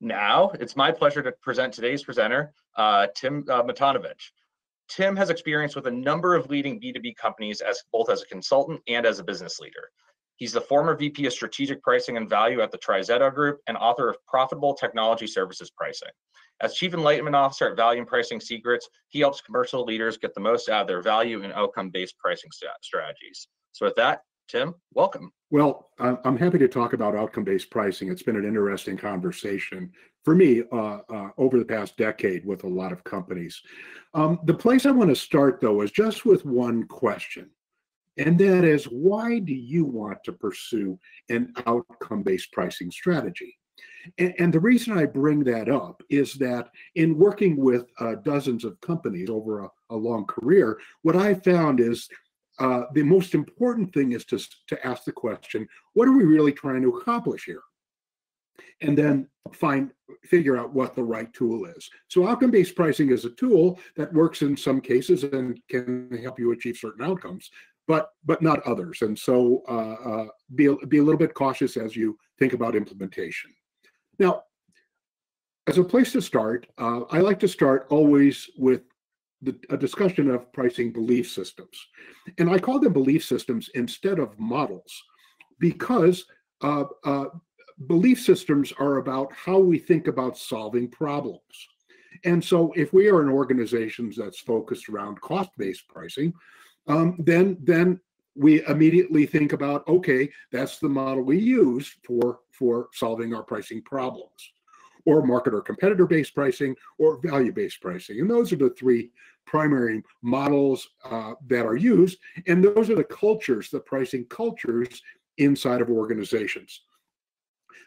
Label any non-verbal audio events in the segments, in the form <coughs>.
Now, it's my pleasure to present today's presenter, uh, Tim uh, Matanovich. Tim has experience with a number of leading B2B companies as both as a consultant and as a business leader. He's the former VP of Strategic Pricing and Value at the TriZetto Group and author of Profitable Technology Services Pricing. As Chief Enlightenment Officer at Value and Pricing Secrets, he helps commercial leaders get the most out of their value and outcome-based pricing strategies. So with that, Tim, welcome. Well, I'm happy to talk about outcome-based pricing. It's been an interesting conversation for me uh, uh, over the past decade with a lot of companies. Um, the place I want to start, though, is just with one question. And that is, why do you want to pursue an outcome-based pricing strategy? And, and, the reason I bring that up is that in working with uh, dozens of companies over a, a, long career, what I found is uh, the most important thing is to, to ask the question, what are we really trying to accomplish here? And then find figure out what the right tool is. So outcome-based pricing is a tool that works in some cases and can help you achieve certain outcomes but but not others. And so uh, uh, be be a little bit cautious as you think about implementation. Now, as a place to start, uh, I like to start always with the, a discussion of pricing belief systems, and I call them belief systems instead of models, because uh, uh, belief systems are about how we think about solving problems. And so, if we are an organization that's focused around cost-based pricing, um, then then we immediately think about okay that's the model we use for for solving our pricing problems or market or competitor based pricing or value based pricing and those are the three primary models uh, that are used and those are the cultures the pricing cultures inside of organizations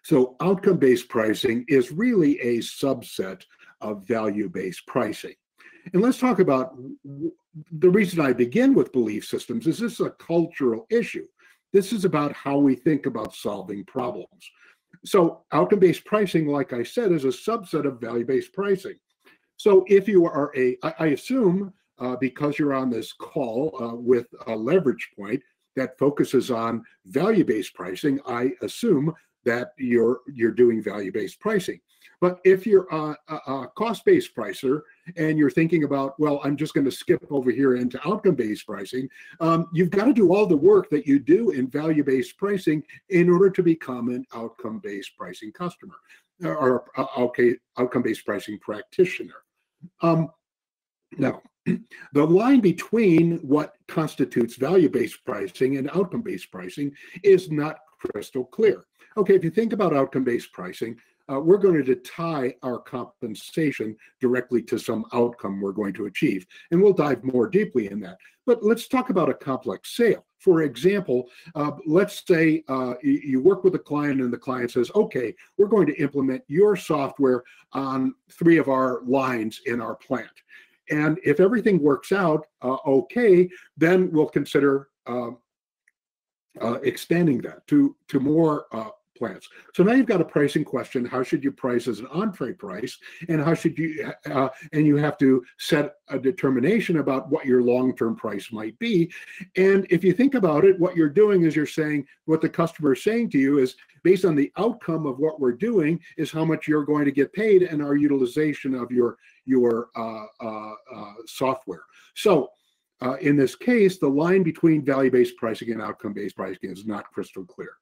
so outcome based pricing is really a subset of value based pricing and let's talk about the reason I begin with belief systems is this is a cultural issue. This is about how we think about solving problems. So outcome-based pricing, like I said, is a subset of value-based pricing. So if you are a, I, I assume uh, because you're on this call uh, with a LeveragePoint that focuses on value-based pricing, I assume that you're you're doing value-based pricing. But if you're a, a cost-based pricer and you're thinking about, well, I'm just going to skip over here into outcome-based pricing, um, you've got to do all the work that you do in value-based pricing in order to become an outcome-based pricing customer or uh, okay, outcome-based pricing practitioner. Um, now, <clears throat> the line between what constitutes value-based pricing and outcome-based pricing is not crystal clear. Okay, if you think about outcome-based pricing, uh, we're going to tie our compensation directly to some outcome we're going to achieve. And we'll dive more deeply in that. But let's talk about a complex sale. For example, uh, let's say uh, you work with a client and the client says, okay, we're going to implement your software on three of our lines in our plant. And if everything works out uh, okay, then we'll consider uh, uh, expanding that to, to more uh, plants. So now you've got a pricing question. How should you price as an entree price? And how should you, uh, and you have to set a determination about what your long-term price might be. And if you think about it, what you're doing is you're saying, what the customer is saying to you is based on the outcome of what we're doing is how much you're going to get paid and our utilization of your, your uh, uh, uh software. So uh, in this case, the line between value-based pricing and outcome-based pricing is not crystal clear.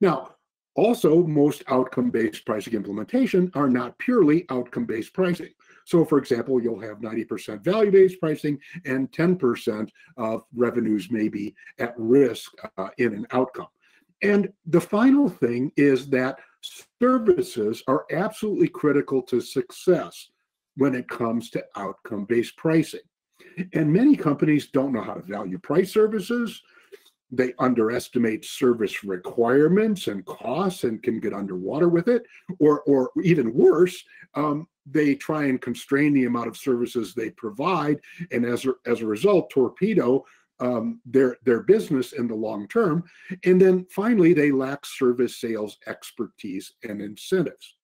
Now, also, most outcome-based pricing implementation are not purely outcome-based pricing. So for example, you'll have 90% value-based pricing and 10% of revenues may be at risk uh, in an outcome. And the final thing is that services are absolutely critical to success when it comes to outcome-based pricing. And many companies don't know how to value price services, they underestimate service requirements and costs and can get underwater with it or or even worse um, they try and constrain the amount of services they provide and as a, as a result torpedo um, their their business in the long term and then finally they lack service sales expertise and incentives.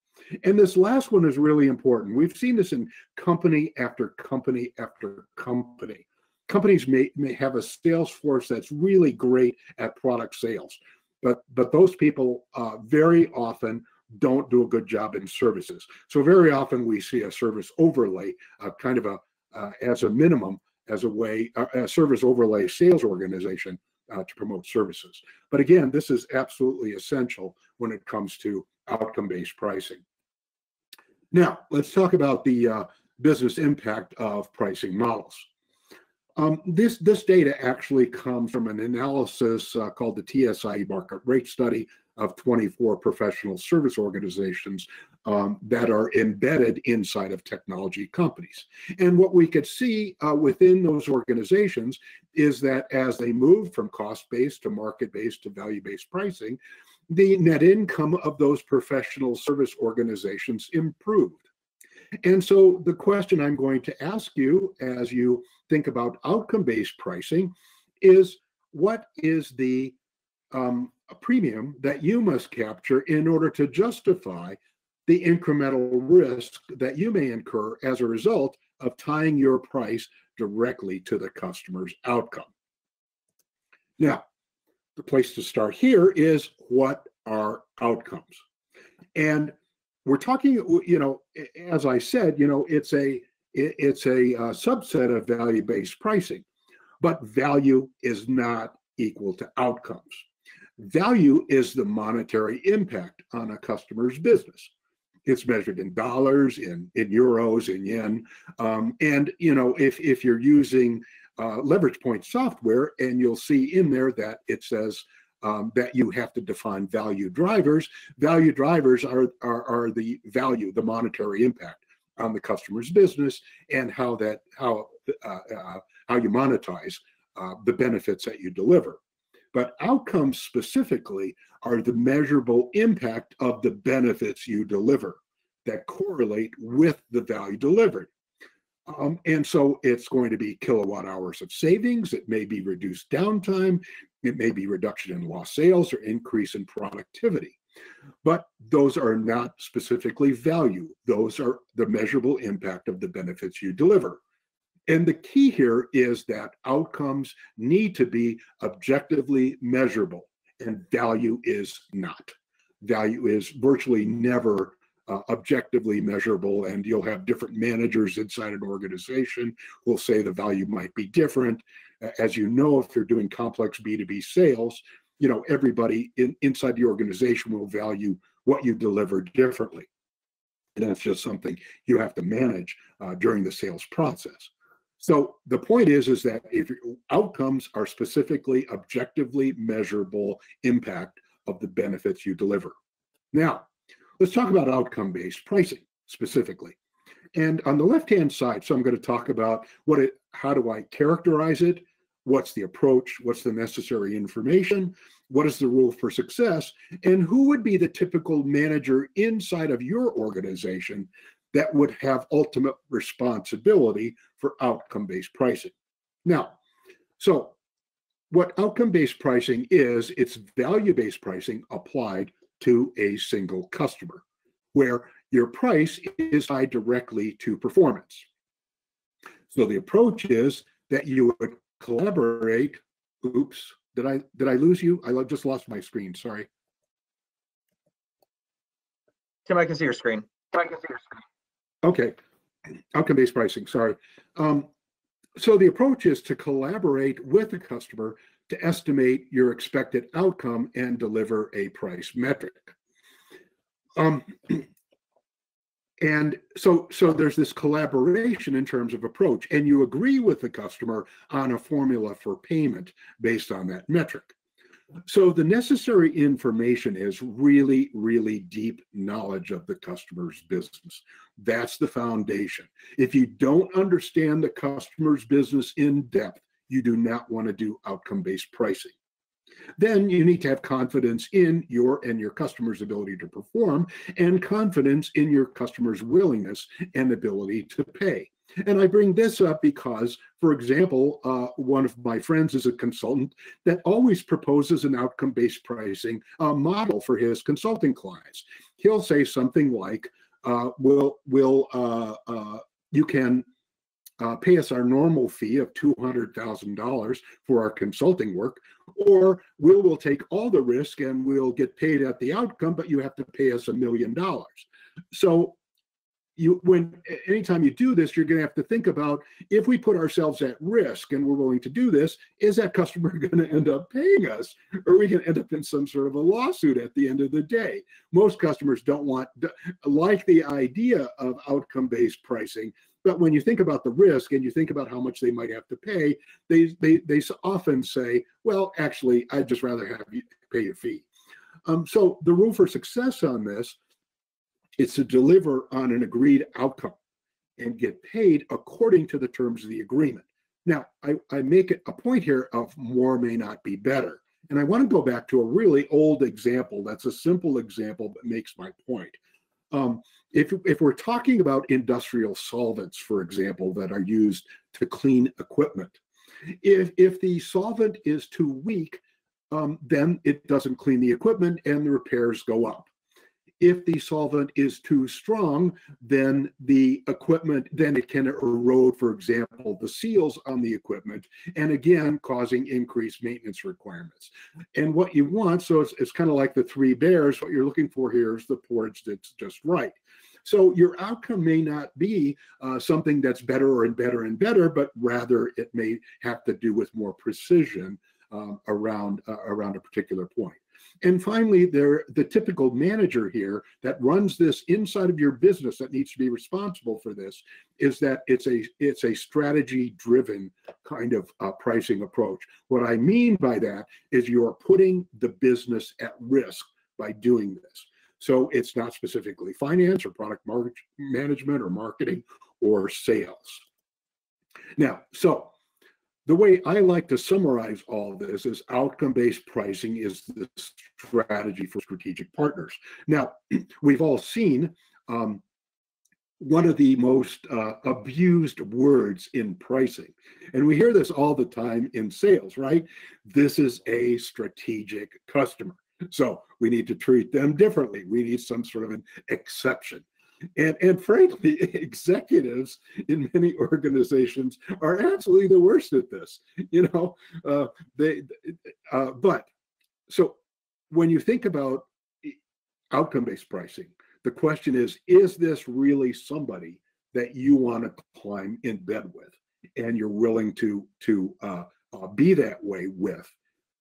And this last one is really important. We've seen this in company after company after company companies may, may have a sales force that's really great at product sales, but but those people uh, very often don't do a good job in services. So very often we see a service overlay, uh, kind of a uh, as a minimum, as a way, uh, a service overlay sales organization uh, to promote services. But again, this is absolutely essential when it comes to outcome-based pricing. Now, let's talk about the uh, business impact of pricing models. Um, this, this data actually comes from an analysis uh, called the TSI market rate study of 24 professional service organizations um, that are embedded inside of technology companies. And what we could see uh, within those organizations is that as they moved from cost-based to market-based to value-based pricing, the net income of those professional service organizations improved. And so the question I'm going to ask you as you think about outcome-based pricing is what is the um, premium that you must capture in order to justify the incremental risk that you may incur as a result of tying your price directly to the customer's outcome. Now, the place to start here is what are outcomes? And we're talking, you know, as I said, you know, it's a it's a uh, subset of value-based pricing, but value is not equal to outcomes. Value is the monetary impact on a customer's business. It's measured in dollars, in in euros, in yen, um, and you know if if you're using uh, LeveragePoint software, and you'll see in there that it says um, that you have to define value drivers. Value drivers are, are, are the value, the monetary impact on the customer's business and how that how uh, uh, how you monetize uh, the benefits that you deliver. But outcomes specifically are the measurable impact of the benefits you deliver that correlate with the value delivered. Um, and so it's going to be kilowatt hours of savings. It may be reduced downtime. It may be reduction in lost sales or increase in productivity. But those are not specifically value. Those are the measurable impact of the benefits you deliver. And the key here is that outcomes need to be objectively measurable, and value is not. Value is virtually never uh, objectively measurable, and you'll have different managers inside an organization who will say the value might be different. As you know, if you're doing complex B2B sales, you know, everybody in, inside the organization will value what you deliver differently. And that's just something you have to manage uh, during the sales process. So the point is, is that if outcomes are specifically objectively measurable impact of the benefits you deliver. Now, let's talk about outcome-based pricing specifically. And on the left-hand side, so I'm going to talk about what it, how do I characterize it, what's the approach, what's the necessary information, what is the rule for success, and who would be the typical manager inside of your organization that would have ultimate responsibility for outcome-based pricing. Now, so what outcome-based pricing is, it's value-based pricing applied to a single customer, where your price is tied directly to performance. So the approach is that you would collaborate. Oops, did I did I lose you? I just lost my screen. Sorry. Tim, I can see your screen. I can see your screen. Okay, outcome-based pricing, sorry. Um, so the approach is to collaborate with the customer to estimate your expected outcome and deliver a price metric. Um, and so, so there's this collaboration in terms of approach, and you agree with the customer on a formula for payment based on that metric. So the necessary information is really, really deep knowledge of the customer's business. That's the foundation. If you don't understand the customer's business in depth, you do not want to do outcome-based pricing. Then you need to have confidence in your and your customer's ability to perform and confidence in your customer's willingness and ability to pay. And I bring this up because, for example, uh, one of my friends is a consultant that always proposes an outcome based pricing uh, model for his consulting clients. He'll say something like, uh, will, will uh, uh, you can uh, pay us our normal fee of $200,000 for our consulting work, or we will take all the risk and we'll get paid at the outcome, but you have to pay us a million dollars. So you when anytime you do this you're going to have to think about if we put ourselves at risk and we're willing to do this is that customer <laughs> going to end up paying us or we can end up in some sort of a lawsuit at the end of the day most customers don't want like the idea of outcome based pricing but when you think about the risk and you think about how much they might have to pay they they, they often say well actually i'd just rather have you pay a fee um, so the rule for success on this it's to deliver on an agreed outcome and get paid according to the terms of the agreement. Now, I, I make it a point here of more may not be better. And I want to go back to a really old example that's a simple example but makes my point. Um, if, if we're talking about industrial solvents, for example, that are used to clean equipment, if, if the solvent is too weak, um, then it doesn't clean the equipment and the repairs go up. If the solvent is too strong, then the equipment, then it can erode, for example, the seals on the equipment, and again, causing increased maintenance requirements. And what you want, so it's, it's kind of like the three bears, what you're looking for here is the porridge that's just right. So your outcome may not be uh, something that's better and better and better, but rather it may have to do with more precision um, around uh, around a particular point. And finally, there the typical manager here that runs this inside of your business that needs to be responsible for this is that it's a it's a strategy driven kind of uh, pricing approach. What I mean by that is you're putting the business at risk by doing this. So it's not specifically finance or product management or marketing or sales. Now, so the way I like to summarize all this is outcome based pricing is the strategy for strategic partners. Now, <clears throat> we've all seen um, one of the most uh, abused words in pricing. And we hear this all the time in sales, right? This is a strategic customer. So we need to treat them differently. We need some sort of an exception. And, and frankly, <laughs> executives in many organizations are absolutely the worst at this. You know, uh, they, uh, but so when you think about outcome-based pricing, the question is, is this really somebody that you want to climb in bed with, and you're willing to to uh, uh, be that way with?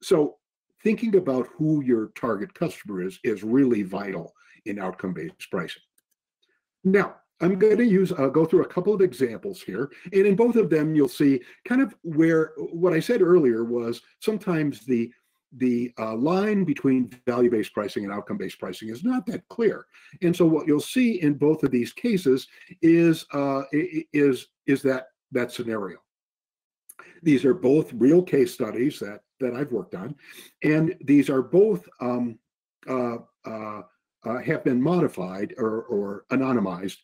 So thinking about who your target customer is is really vital in outcome-based pricing. Now, I'm going to use, uh, go through a couple of examples here. And in both of them, you'll see kind of where what I said earlier was sometimes the the uh, line between value-based pricing and outcome-based pricing is not that clear. And so what you'll see in both of these cases is uh, is is that that scenario. These are both real case studies that that I've worked on, and these are both um, uh, uh uh, have been modified or, or anonymized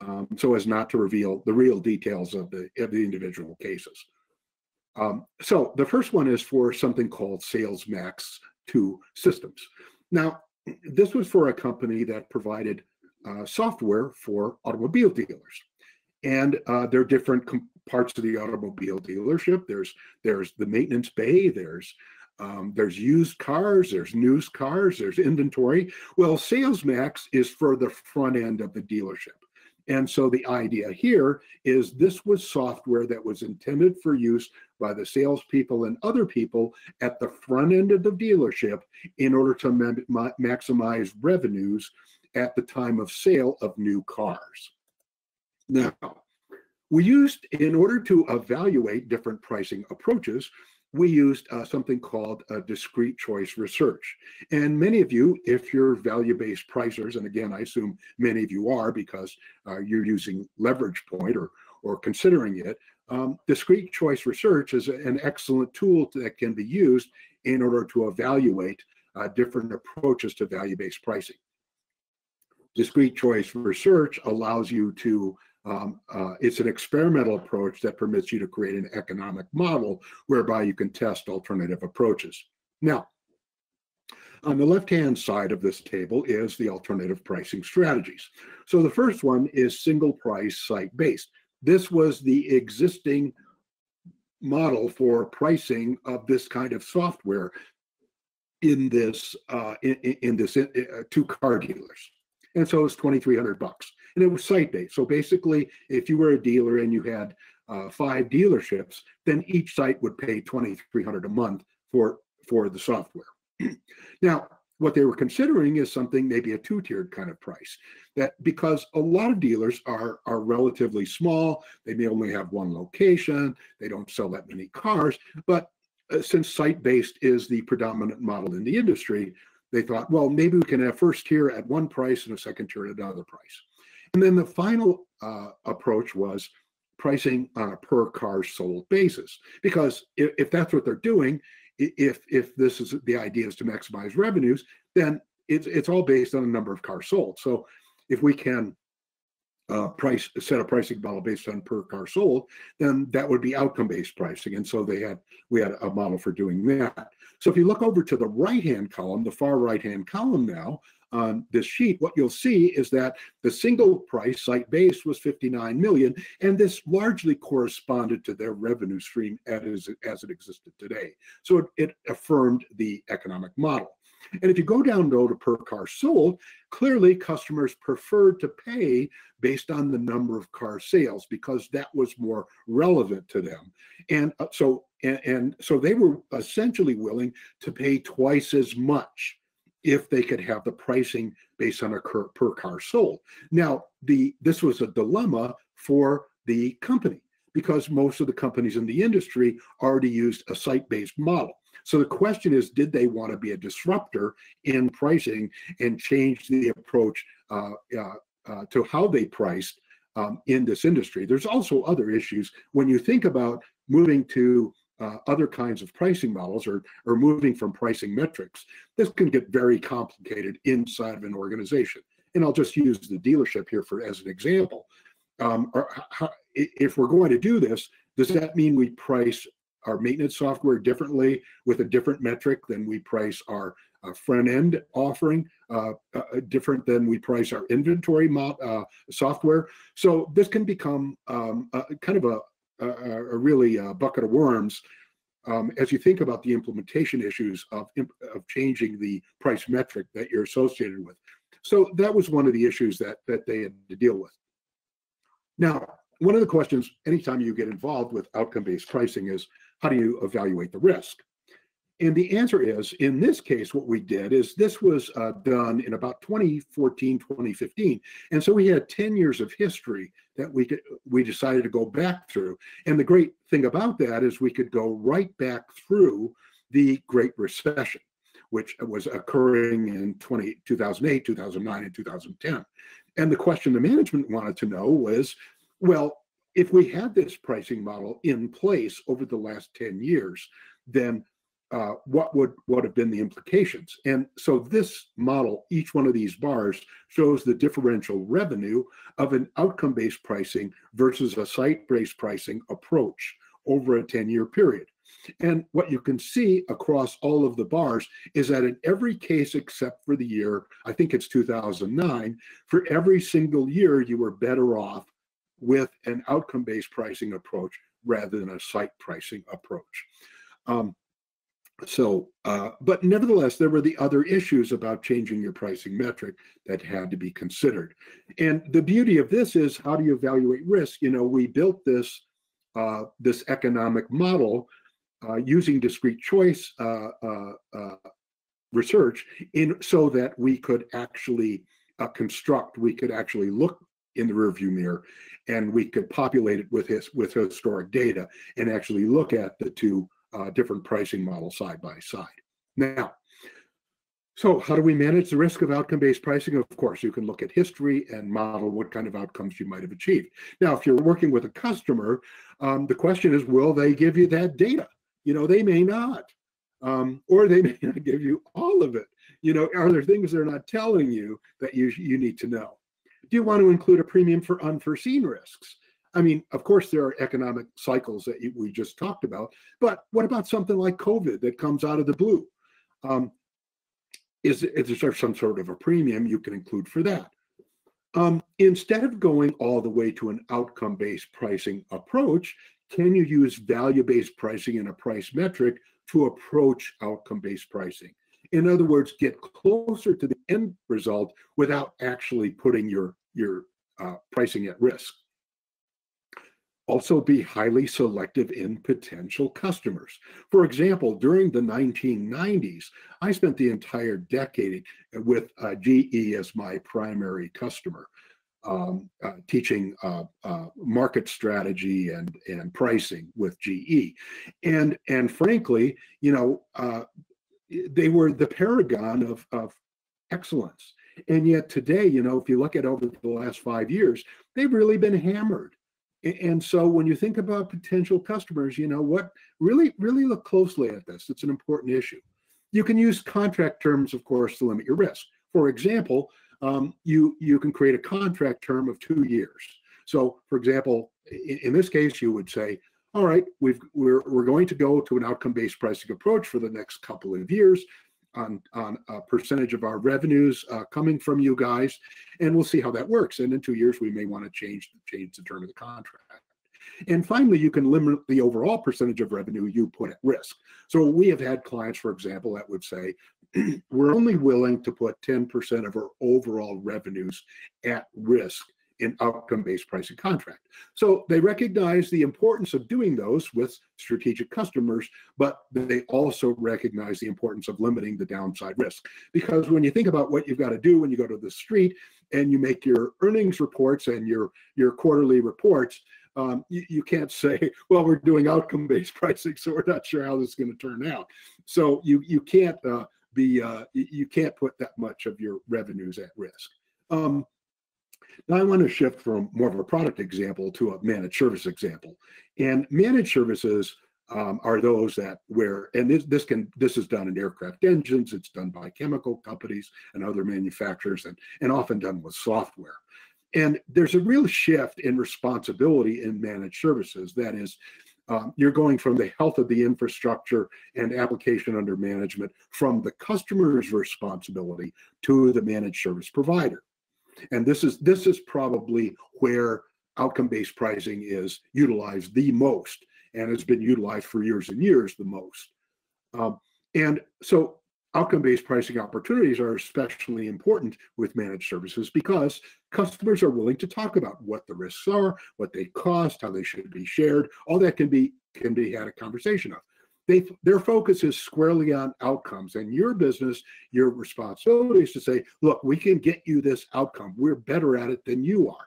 um, so as not to reveal the real details of the, of the individual cases. Um, so the first one is for something called SalesMax 2 Systems. Now, this was for a company that provided uh, software for automobile dealers. And uh, there are different parts of the automobile dealership. There's there's the maintenance bay, there's um, there's used cars, there's new cars, there's inventory. Well, SalesMax is for the front end of the dealership. And so the idea here is this was software that was intended for use by the salespeople and other people at the front end of the dealership in order to ma maximize revenues at the time of sale of new cars. Now, we used, in order to evaluate different pricing approaches, we used uh, something called a discrete choice research. And many of you, if you're value-based pricers, and again, I assume many of you are because uh, you're using LeveragePoint or, or considering it, um, discrete choice research is an excellent tool that can be used in order to evaluate uh, different approaches to value-based pricing. Discrete choice research allows you to um, uh, it's an experimental approach that permits you to create an economic model whereby you can test alternative approaches. Now, on the left-hand side of this table is the alternative pricing strategies. So the first one is single price site-based. this was the existing model for pricing of this kind of software in this uh, in, in this uh, two car dealers. And so it's 2,300 bucks and it was site based. So basically, if you were a dealer and you had uh, five dealerships, then each site would pay 2,300 a month for, for the software. <clears throat> now, what they were considering is something maybe a two-tiered kind of price that because a lot of dealers are are relatively small they may only have one location they don't sell that many cars but uh, since site-based is the predominant model in the industry they thought well maybe we can have first tier at one price and a second tier at another price and then the final uh, approach was pricing on a per car sold basis because if, if that's what they're doing if if this is the idea is to maximize revenues, then it's it's all based on a number of cars sold. So if we can uh, price set a pricing model based on per car sold, then that would be outcome based pricing. And so they had we had a model for doing that. So if you look over to the right hand column, the far right hand column now, on this sheet, what you'll see is that the single price site base was 59 million, and this largely corresponded to their revenue stream as, as it existed today. So it, it affirmed the economic model. And if you go down though to per car sold, clearly customers preferred to pay based on the number of car sales because that was more relevant to them. And uh, so and, and so they were essentially willing to pay twice as much if they could have the pricing based on a per car sold. Now, the this was a dilemma for the company because most of the companies in the industry already used a site-based model. So the question is, did they want to be a disruptor in pricing and change the approach uh, uh, uh, to how they priced um, in this industry? There's also other issues when you think about moving to uh, other kinds of pricing models or, or moving from pricing metrics, this can get very complicated inside of an organization. And I'll just use the dealership here for as an example. Um, or how, if we're going to do this, does that mean we price our maintenance software differently with a different metric than we price our uh, front end offering, uh, uh, different than we price our inventory uh, software? So this can become um, kind of a, a, really a uh, bucket of worms um, as you think about the implementation issues of, of changing the price metric that you're associated with. So that was one of the issues that, that they had to deal with. Now, one of the questions anytime you get involved with outcome-based pricing is how do you evaluate the risk? And the answer is, in this case, what we did is this was uh, done in about 2014, 2015. And so we had 10 years of history that we could, we decided to go back through. And the great thing about that is we could go right back through the Great Recession, which was occurring in 20, 2008, 2009, and 2010. And the question the management wanted to know was, well, if we had this pricing model in place over the last 10 years, then uh, what would what have been the implications. And so this model, each one of these bars shows the differential revenue of an outcome-based pricing versus a site-based pricing approach over a 10-year period. And what you can see across all of the bars is that in every case except for the year, I think it's 2009, for every single year, you were better off with an outcome-based pricing approach rather than a site pricing approach. Um, so, uh, but nevertheless, there were the other issues about changing your pricing metric that had to be considered. And the beauty of this is how do you evaluate risk? You know, we built this uh, this economic model uh, using discrete choice uh, uh, uh, research in so that we could actually construct, we could actually look in the rearview mirror and we could populate it with his with historic data and actually look at the two uh, different pricing models side by side. Now, so how do we manage the risk of outcome-based pricing? Of course, you can look at history and model what kind of outcomes you might have achieved. Now, if you're working with a customer, um, the question is, will they give you that data? You know, they may not, um, or they <laughs> may not give you all of it. You know, are there things they're not telling you that you, you need to know? Do you want to include a premium for unforeseen risks? I mean, of course, there are economic cycles that we just talked about, but what about something like COVID that comes out of the blue? Um, is, is there some sort of a premium you can include for that? Um, instead of going all the way to an outcome-based pricing approach, can you use value-based pricing and a price metric to approach outcome-based pricing? In other words, get closer to the end result without actually putting your, your uh, pricing at risk. Also be highly selective in potential customers. For example, during the 1990s, I spent the entire decade with uh, GE as my primary customer. Um, uh, teaching uh, uh, market strategy and and pricing with GE, and and frankly, you know, uh, they were the paragon of of excellence. And yet today, you know, if you look at over the last five years, they've really been hammered. And so when you think about potential customers, you know what, really, really look closely at this. It's an important issue. You can use contract terms, of course, to limit your risk. For example, um, you, you can create a contract term of two years. So for example, in, in this case, you would say, all right, we've, we're, we're going to go to an outcome-based pricing approach for the next couple of years on, on a percentage of our revenues uh, coming from you guys, and we'll see how that works. And in two years, we may want to change, change the term of the contract. And finally, you can limit the overall percentage of revenue you put at risk. So we have had clients, for example, that would say, <clears throat> we're only willing to put 10% of our overall revenues at risk in outcome-based pricing contract. So they recognize the importance of doing those with strategic customers, but they also recognize the importance of limiting the downside risk. Because when you think about what you've got to do when you go to the street and you make your earnings reports and your, your quarterly reports, um, you, you, can't <laughs> say, well, we're doing outcome-based <laughs> pricing, so we're not sure how this is going to turn out. So you you can't uh, be uh, you can't put that much of your revenues at risk. Um, now I want to shift from more of a product example to a managed service example. And managed services um, are those that where, and this, this can, this is done in aircraft engines, it's done by chemical companies and other manufacturers and, and often done with software. And there's a real shift in responsibility in managed services. That is, um, you're going from the health of the infrastructure and application under management from the customer's responsibility to the managed service provider. And this is this is probably where outcome-based pricing is utilized the most and has been utilized for years and years the most. Um, and so outcome-based pricing opportunities are especially important with managed services because customers are willing to talk about what the risks are, what they cost, how they should be shared. All that can be can be had a conversation of they their focus is squarely on outcomes and your business your responsibility is to say look we can get you this outcome we're better at it than you are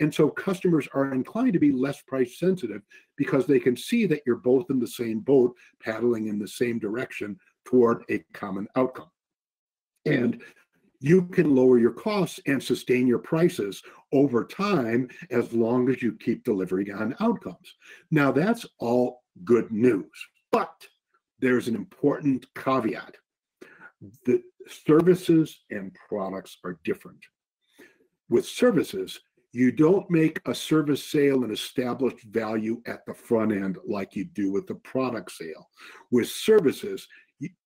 and so customers are inclined to be less price sensitive because they can see that you're both in the same boat paddling in the same direction toward a common outcome and you can lower your costs and sustain your prices over time as long as you keep delivering on outcomes. Now, that's all good news. But there's an important caveat. The services and products are different. With services, you don't make a service sale and established value at the front end like you do with the product sale. With services,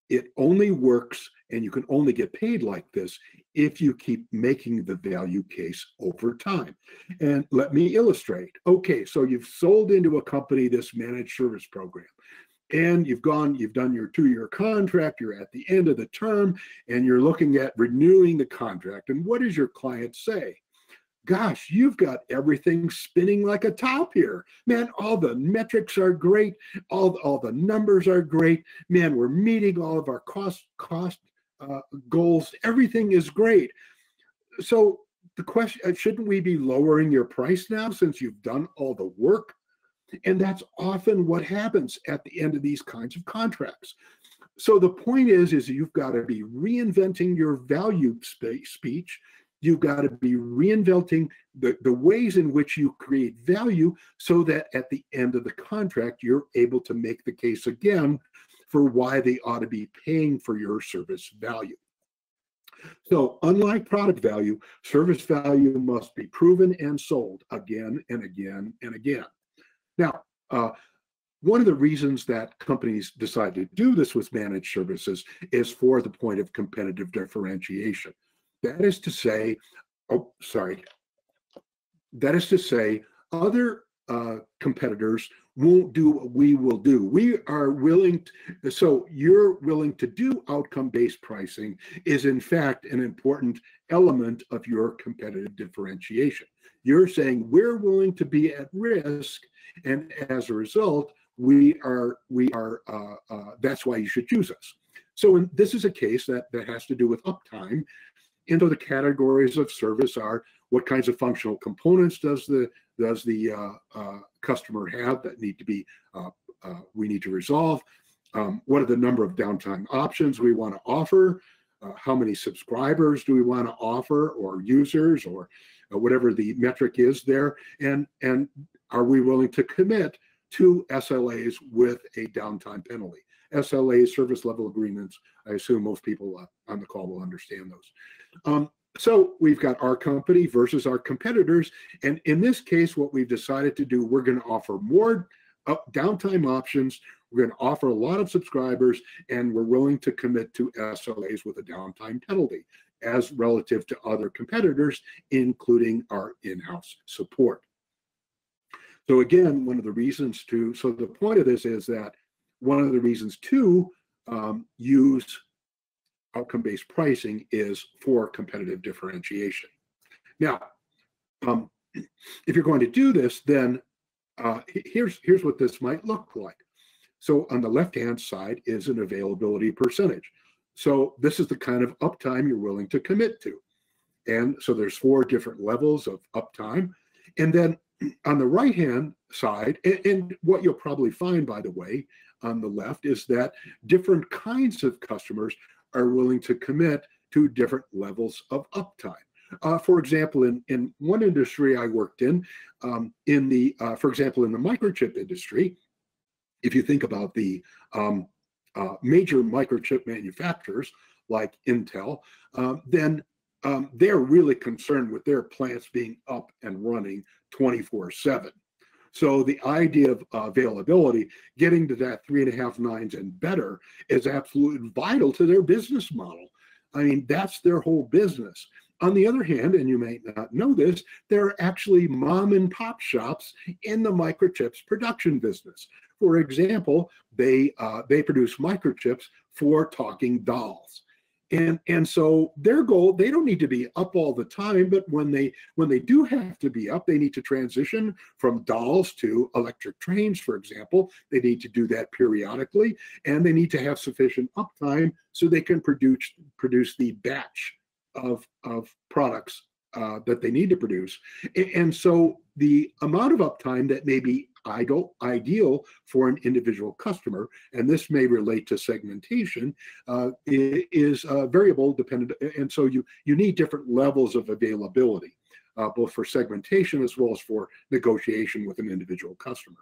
it only works and you can only get paid like this if you keep making the value case over time. And let me illustrate. Okay, so you've sold into a company this managed service program and you've gone, you've done your two year contract, you're at the end of the term, and you're looking at renewing the contract. And what does your client say? Gosh, you've got everything spinning like a top here. Man, all the metrics are great. All, all the numbers are great. Man, we're meeting all of our cost, cost uh, goals. Everything is great. So the question, uh, shouldn't we be lowering your price now since you've done all the work? And that's often what happens at the end of these kinds of contracts. So the point is, is you've got to be reinventing your value speech. You've got to be reinventing the, the ways in which you create value so that at the end of the contract, you're able to make the case again for why they ought to be paying for your service value. So unlike product value, service value must be proven and sold again and again and again. Now, uh, one of the reasons that companies decide to do this with managed services is for the point of competitive differentiation. That is to say, oh, sorry, that is to say, other uh, competitors won't do what we will do. We are willing, to, so you're willing to do outcome-based pricing is in fact an important element of your competitive differentiation. You're saying we're willing to be at risk, and as a result, we are we are uh, uh, that's why you should choose us. So in, this is a case that that has to do with uptime. And so the categories of service are what kinds of functional components does the does the uh, uh, customer have that need to be uh, uh, we need to resolve? Um, what are the number of downtime options we want to offer? How many subscribers do we want to offer or users or whatever the metric is there? And, and are we willing to commit to SLAs with a downtime penalty? SLAs, service level agreements. I assume most people on the call will understand those. Um, so we've got our company versus our competitors. And in this case, what we've decided to do, we're going to offer more downtime options. We're going to offer a lot of subscribers, and we're willing to commit to SLAs with a downtime penalty as relative to other competitors, including our in-house support. So again, one of the reasons to, so the point of this is that one of the reasons to um, use outcome-based pricing is for competitive differentiation. Now, um, if you're going to do this, then uh, here's here's what this might look like. So on the left-hand side is an availability percentage. So this is the kind of uptime you're willing to commit to. And so there's four different levels of uptime. And then on the right-hand side, and, and what you'll probably find, by the way, on the left is that different kinds of customers are willing to commit to different levels of uptime. Uh, for example, in, in one industry I worked in, um, in the, uh, for example, in the microchip industry, if you think about the um, uh, major microchip manufacturers like Intel, um, then um, they're really concerned with their plants being up and running 24 7. So the idea of availability, getting to that three and a half nines and better is absolutely vital to their business model. I mean, that's their whole business. On the other hand, and you may not know this, there are actually mom and pop shops in the microchips production business. For example, they uh, they produce microchips for talking dolls and and so their goal they don't need to be up all the time but when they when they do have to be up they need to transition from dolls to electric trains for example. They need to do that periodically and they need to have sufficient uptime so they can produce produce the batch of of products uh, that they need to produce. And, and so the amount of uptime that may be idle, ideal for an individual customer, and this may relate to segmentation, uh, is uh, variable dependent. And so you, you need different levels of availability, uh, both for segmentation as well as for negotiation with an individual customer.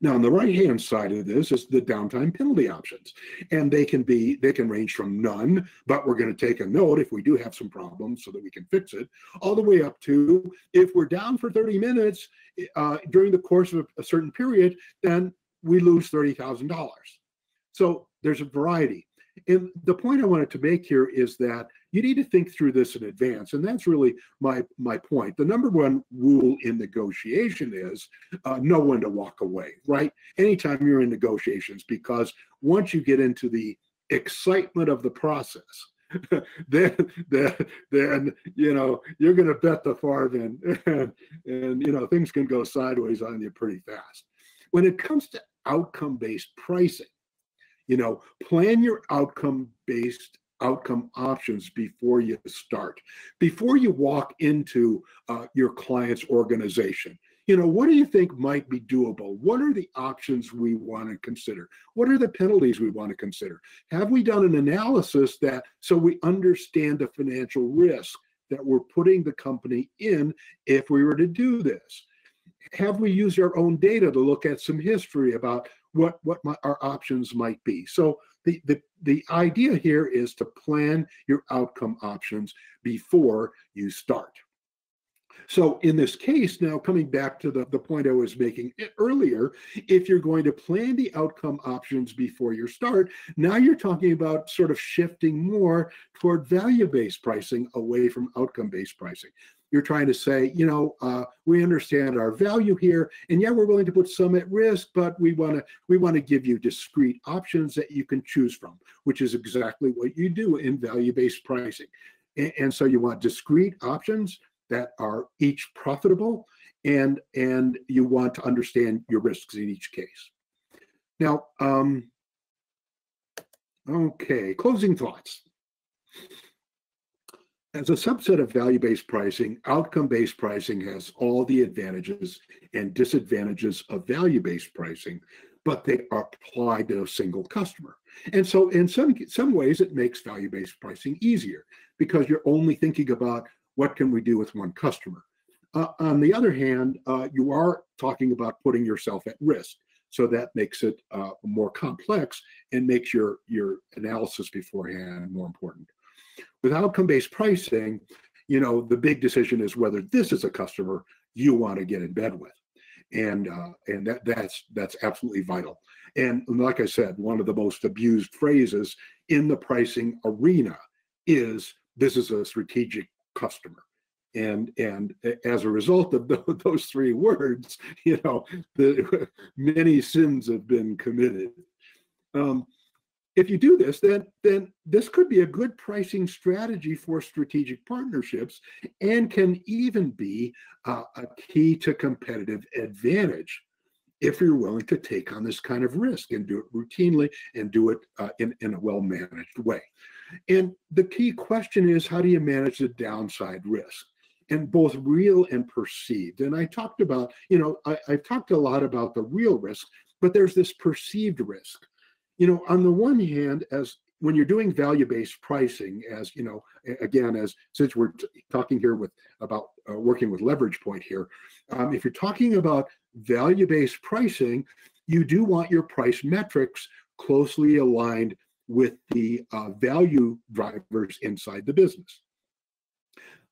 Now, on the right-hand side of this is the downtime penalty options. And they can be, they can range from none, but we're going to take a note if we do have some problems so that we can fix it, all the way up to if we're down for 30 minutes uh, during the course of a, certain period, then we lose $30,000. So there's a variety. And the point I wanted to make here is that you need to think through this in advance. And that's really my, my point. The number one rule in negotiation is uh, know when to walk away, right? Anytime you're in negotiations, because once you get into the excitement of the process, <laughs> then, then, then, you know, you're going to bet the farm and, and, and, you know, things can go sideways on you pretty fast. When it comes to outcome-based pricing, you know, plan your outcome-based outcome options before you start, before you walk into uh, your client's organization. You know, what do you think might be doable? What are the options we want to consider? What are the penalties we want to consider? Have we done an analysis that so we understand the financial risk that we're putting the company in if we were to do this? Have we used our own data to look at some history about what what my, our options might be? So the, the, the idea here is to plan your outcome options before you start. So in this case, now coming back to the, the point I was making earlier, if you're going to plan the outcome options before you start, now you're talking about sort of shifting more toward value-based pricing away from outcome-based pricing. You're trying to say, you know, uh, we understand our value here, and yeah, we're willing to put some at risk, but we want to we want to give you discrete options that you can choose from, which is exactly what you do in value-based pricing. And, and so you want discrete options that are each profitable, and and you want to understand your risks in each case. Now, um, okay, closing thoughts. As a subset of value-based pricing, outcome-based pricing has all the advantages and disadvantages of value-based pricing, but they are applied to a single customer. And so in some, some ways, it makes value-based pricing easier because you're only thinking about what can we do with one customer. Uh, on the other hand, uh, you are talking about putting yourself at risk. So that makes it uh, more complex and makes your, your analysis beforehand more important. With outcome-based pricing, you know, the big decision is whether this is a customer you want to get in bed with. And uh, and that that's that's absolutely vital. And like I said, one of the most abused phrases in the pricing arena is this is a strategic customer. And and as a result of <laughs> those three words, you know, the <laughs> many sins have been committed. Um, if you do this, then then this could be a good pricing strategy for strategic partnerships, and can even be uh, a key to competitive advantage if you're willing to take on this kind of risk and do it routinely and do it uh, in, in a well managed way. And the key question is how do you manage the downside risk? And both real and perceived. And I talked about, you know, I, I've talked a lot about the real risk, but there's this perceived risk you know, on the one hand, as when you're doing value-based pricing, as you know, again, as since we're talking here with about uh, working with LeveragePoint here, um, if you're talking about value-based pricing, you do want your price metrics closely aligned with the uh, value drivers inside the business.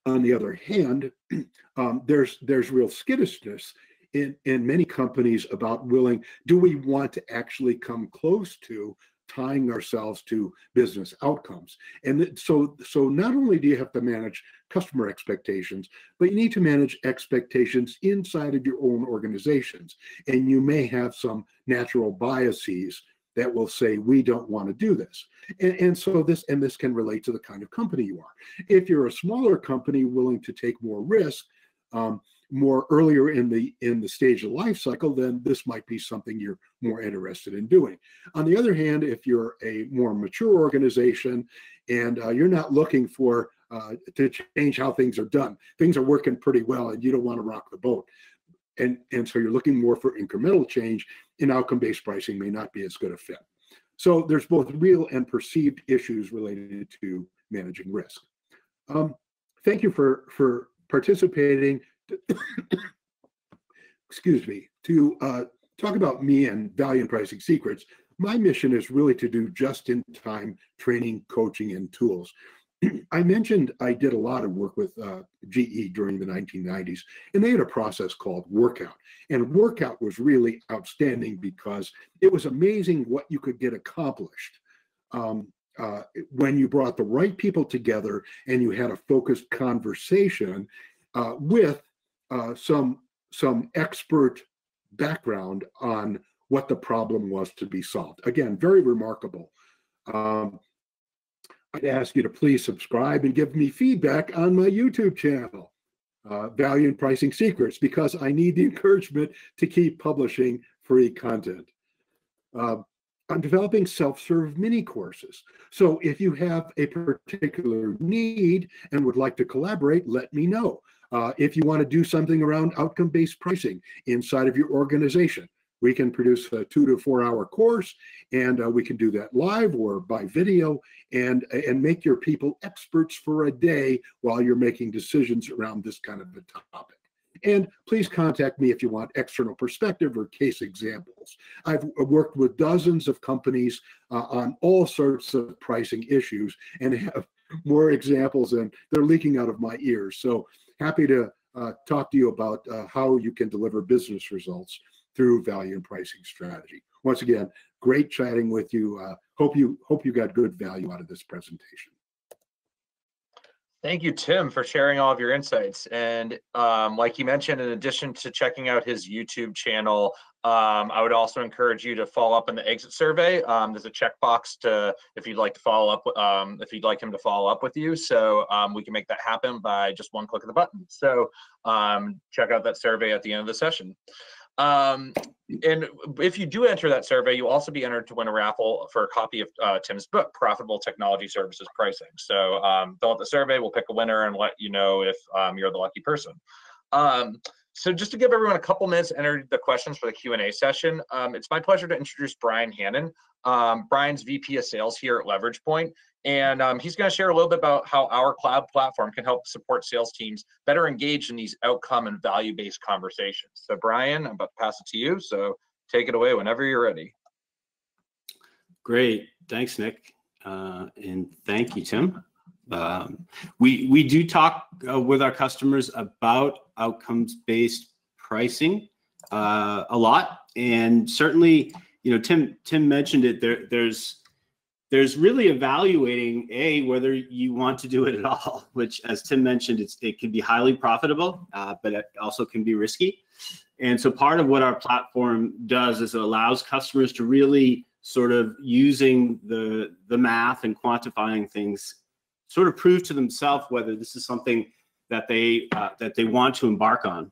On the other hand, <clears throat> um, there's there's real skittishness in, in many companies about willing, do we want to actually come close to tying ourselves to business outcomes? And so, so not only do you have to manage customer expectations, but you need to manage expectations inside of your own organizations. And you may have some natural biases that will say we don't want to do this and, and, so this and this can relate to the kind of company you are if you're a smaller company willing to take more risk um, more earlier in the in the stage of life cycle, then this might be something you're more interested in doing. On the other hand, if you're a more mature organization and uh, you're not looking for uh, to change how things are done, things are working pretty well, and you don't want to rock the boat, and and so you're looking more for incremental change, in outcome-based pricing may not be as good a fit. So there's both real and perceived issues related to managing risk. Um, thank you for for participating excuse me, to uh, talk about me and value and pricing secrets. My mission is really to do just in time training, coaching, and tools. <clears throat> I mentioned I did a lot of work with uh, GE during the 1990s, and they had a process called Workout. And Workout was really outstanding because it was amazing what you could get accomplished um, uh, when you brought the right people together and you had a focused conversation uh, with uh, some some expert background on what the problem was to be solved. Again, very remarkable. Um, I'd ask you to please subscribe and give me feedback on my YouTube channel, uh, Value and Pricing Secrets, because I need the <laughs> encouragement to keep publishing free content. Uh, I'm developing self-serve mini courses. So if you have a particular need and would like to collaborate, let me know. Uh, if you want to do something around outcome-based pricing inside of your organization, we can produce a two to four hour course and uh, we can do that live or by video and and make your people experts for a day while you're making decisions around this kind of a topic and please contact me if you want external perspective or case examples i've worked with dozens of companies uh, on all sorts of pricing issues and have more examples and they're leaking out of my ears so happy to uh, talk to you about uh, how you can deliver business results through value and pricing strategy. Once again, great chatting with you. Uh, hope you hope you got good value out of this presentation. Thank you, Tim, for sharing all of your insights. And um, like you mentioned, in addition to checking out his YouTube channel, um, I would also encourage you to follow up on the exit survey. Um, there's a checkbox to if you'd like to follow up, um, if you'd like him to follow up with you. So um, we can make that happen by just one click of the button. So um, check out that survey at the end of the session. Um, and if you do enter that survey, you'll also be entered to win a raffle for a copy of uh, Tim's book, Profitable Technology Services Pricing. So um, fill out the survey, we'll pick a winner and let you know if um, you're the lucky person. Um, so just to give everyone a couple minutes to enter the questions for the Q&A session, um, it's my pleasure to introduce Brian Hannon. Um, Brian's VP of Sales here at LeveragePoint, and um, he's going to share a little bit about how our cloud platform can help support sales teams better engage in these outcome and value-based conversations. So Brian, I'm about to pass it to you. So take it away whenever you're ready. Great. Thanks, Nick. Uh, and thank you, Tim. Um, we, we do talk uh, with our customers about outcomes-based pricing uh, a lot. And certainly, you know, Tim, Tim mentioned it, there, there's there's really evaluating a whether you want to do it at all <laughs> which as tim mentioned it's, it can be highly profitable uh, but it also can be risky. And so part of what our platform does is it allows customers to really sort of using the the math and quantifying things sort of prove to themselves whether this is something that they uh, that they want to embark on.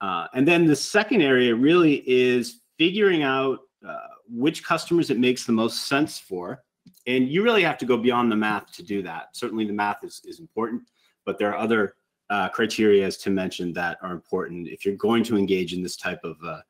Uh, and then the second area really is figuring out uh, which customers it makes the most sense for and you really have to go beyond the math to do that. Certainly the math is, is important, but there are other uh, criteria, as Tim mentioned, that are important if you're going to engage in this type of uh,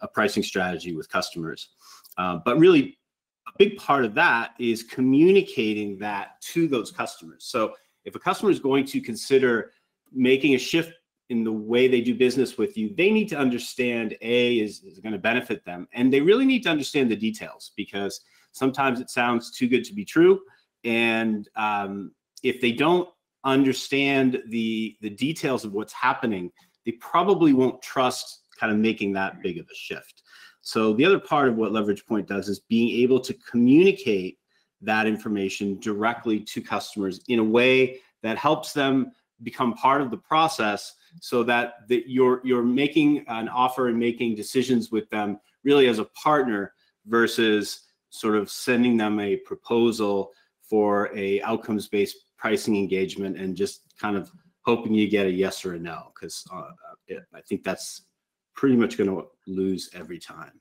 a pricing strategy with customers. Uh, but really, a big part of that is communicating that to those customers. So if a customer is going to consider making a shift in the way they do business with you, they need to understand A is, is going to benefit them. And they really need to understand the details because Sometimes it sounds too good to be true. And um, if they don't understand the, the details of what's happening, they probably won't trust kind of making that big of a shift. So the other part of what LeveragePoint does is being able to communicate that information directly to customers in a way that helps them become part of the process so that, that you're you're making an offer and making decisions with them really as a partner versus sort of sending them a proposal for a outcomes based pricing engagement and just kind of hoping you get a yes or a no because uh, I think that's pretty much going to lose every time.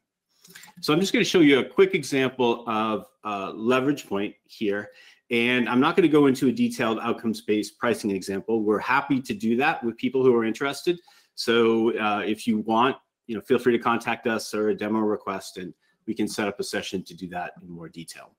So I'm just going to show you a quick example of uh, LeveragePoint here. And I'm not going to go into a detailed outcomes-based pricing example. We're happy to do that with people who are interested. So uh, if you want, you know, feel free to contact us or a demo request, and we can set up a session to do that in more detail.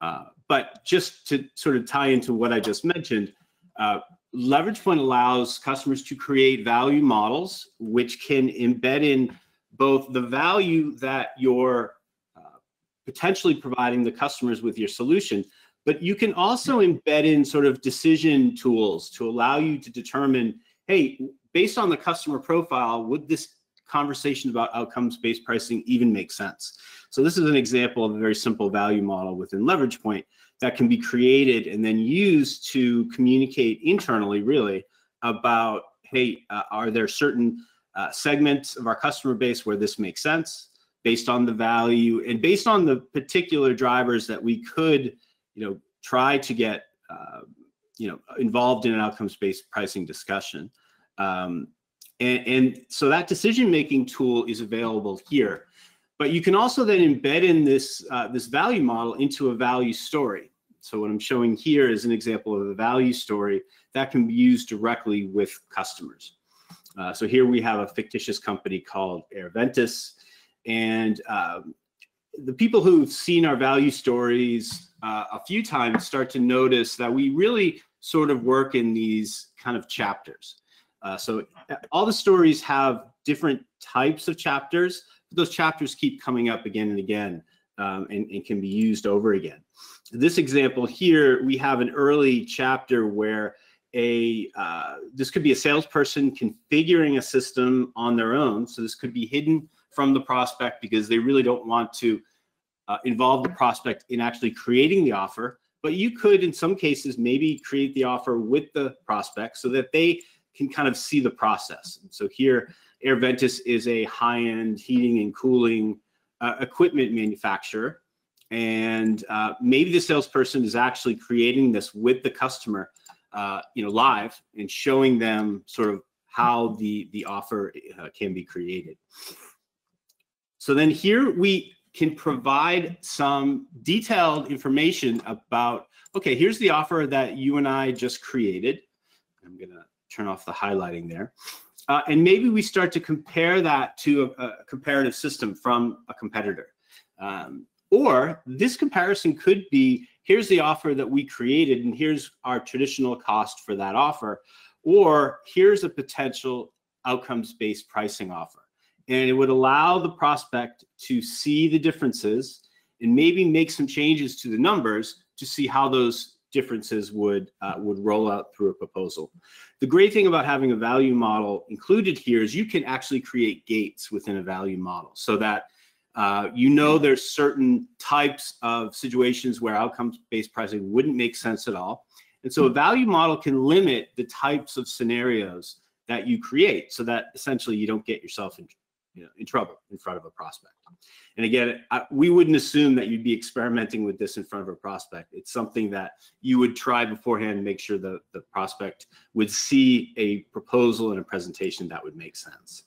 Uh, but just to sort of tie into what I just mentioned, uh, LeveragePoint allows customers to create value models, which can embed in both the value that you're uh, potentially providing the customers with your solution, but you can also embed in sort of decision tools to allow you to determine, hey, based on the customer profile, would this conversation about outcomes-based pricing even make sense. So this is an example of a very simple value model within LeveragePoint that can be created and then used to communicate internally, really, about, hey, uh, are there certain uh, segments of our customer base where this makes sense based on the value and based on the particular drivers that we could, you know, try to get, uh, you know, involved in an outcomes-based pricing discussion. Um, and, and so that decision-making tool is available here. But you can also then embed in this, uh, this value model into a value story. So what I'm showing here is an example of a value story that can be used directly with customers. Uh, so here we have a fictitious company called Airventus. And um, the people who've seen our value stories uh, a few times start to notice that we really sort of work in these kind of chapters. Uh, so uh, all the stories have different types of chapters, but those chapters keep coming up again and again um, and, and, can be used over again. This example here, we have an early chapter where a uh, this could be a salesperson configuring a system on their own. So this could be hidden from the prospect because they really don't want to uh, involve the prospect in actually creating the offer, but you could, in some cases, maybe create the offer with the prospect so that they can kind of see the process. So here, Airventus is a high-end heating and cooling uh, equipment manufacturer, and uh, maybe the salesperson is actually creating this with the customer, uh, you know, live and showing them sort of how the the offer uh, can be created. So then here we can provide some detailed information about, okay, here's the offer that you and I just created. I'm gonna turn off the highlighting there. Uh, and maybe we start to compare that to a, a comparative system from a competitor. Um, or this comparison could be, here's the offer that we created and here's our traditional cost for that offer. Or here's a potential outcomes-based pricing offer and it would allow the prospect to see the differences and maybe make some changes to the numbers to see how those differences would uh, would roll out through a proposal. The great thing about having a value model included here is you can actually create gates within a value model so that uh, you know there's certain types of situations where outcomes-based pricing wouldn't make sense at all. And so a value model can limit the types of scenarios that you create so that essentially you don't get yourself in, you know, in trouble in front of a prospect. And again, I, we wouldn't assume that you'd be experimenting with this in front of a prospect. It's something that you would try beforehand and make sure that the prospect would see a proposal and a presentation that would make sense.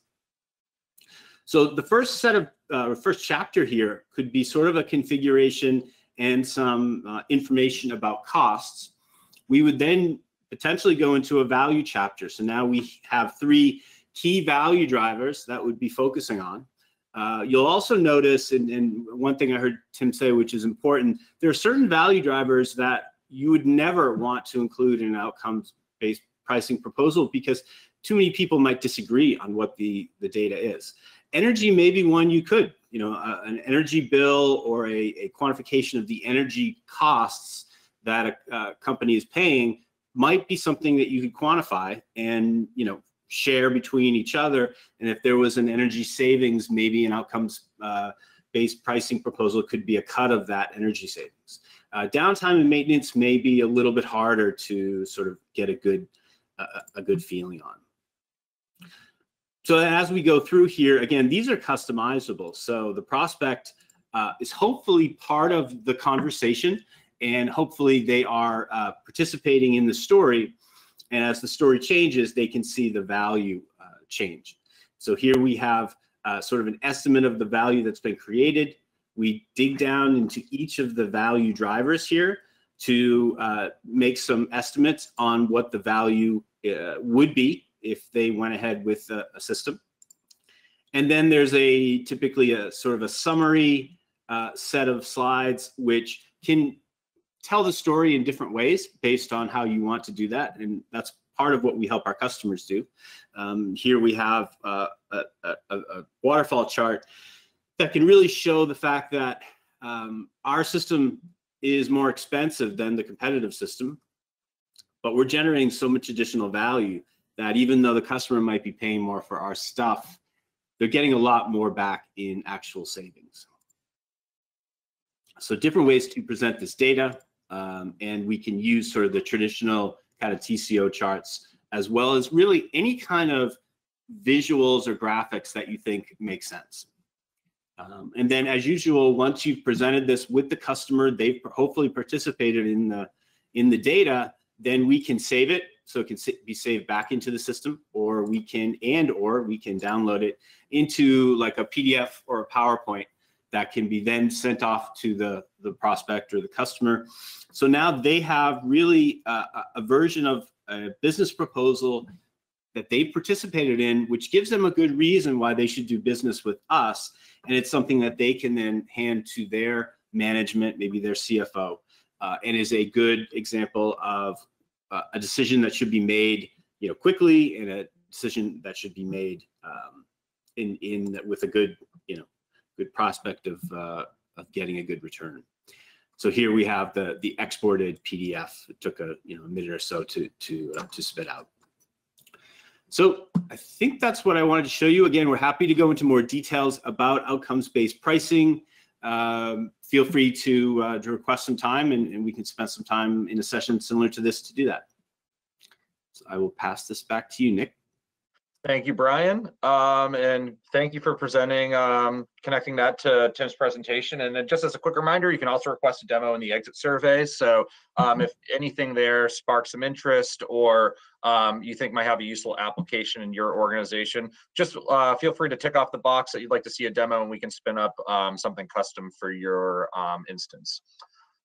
So the first set of, uh, first chapter here could be sort of a configuration and some uh, information about costs. We would then potentially go into a value chapter. So now we have three key value drivers that would be focusing on. Uh, you'll also notice, and, and, one thing I heard Tim say, which is important, there are certain value drivers that you would never want to include in an outcomes-based pricing proposal because too many people might disagree on what the, the data is. Energy may be one you could, you know, uh, an energy bill or a, a, quantification of the energy costs that a, a company is paying might be something that you could quantify and, you know, share between each other. And if there was an energy savings, maybe an outcomes uh, based pricing proposal could be a cut of that energy savings. Uh, downtime and maintenance may be a little bit harder to sort of get a good uh, a good feeling on. So as we go through here, again, these are customizable. So the prospect uh, is hopefully part of the conversation and hopefully they are uh, participating in the story and as the story changes, they can see the value uh, change. So here we have uh, sort of an estimate of the value that's been created. We dig down into each of the value drivers here to uh, make some estimates on what the value uh, would be if they went ahead with a, a, system. And then there's a typically a sort of a summary uh, set of slides which can tell the story in different ways based on how you want to do that. And that's part of what we help our customers do. Um, here we have uh, a, a, a, waterfall chart that can really show the fact that um, our system is more expensive than the competitive system, but we're generating so much additional value that even though the customer might be paying more for our stuff, they're getting a lot more back in actual savings. So different ways to present this data. Um, and we can use sort of the traditional kind of TCO charts, as well as really any kind of visuals or graphics that you think make sense. Um, and then as usual, once you've presented this with the customer, they've hopefully participated in the, in the data, then we can save it. So it can be saved back into the system or we can, and or we can download it into like a PDF or a PowerPoint that can be then sent off to the, the prospect or the customer. So now they have really a, a version of a business proposal that they participated in, which gives them a good reason why they should do business with us. And it's something that they can then hand to their management, maybe their CFO, uh, and is a good example of uh, a decision that should be made, you know, quickly, and a decision that should be made um, in in with a good, good prospect of, uh, of getting a good return. So here we have the, the exported PDF. It took a, you know, a minute or so to, to, uh, to spit out. So I think that's what I wanted to show you. Again, we're happy to go into more details about outcomes-based pricing. um, feel free to, uh, to request some time and, and we can spend some time in a session similar to this to do that. So I will pass this back to you, Nick. Thank you, Brian. Um, and thank you for presenting, um, connecting that to Tim's presentation. And then just as a quick reminder, you can also request a demo in the exit survey. So um, if anything there sparks some interest or um, you think might have a useful application in your organization, just uh, feel free to tick off the box that you'd like to see a demo and we can spin up um, something custom for your um, instance.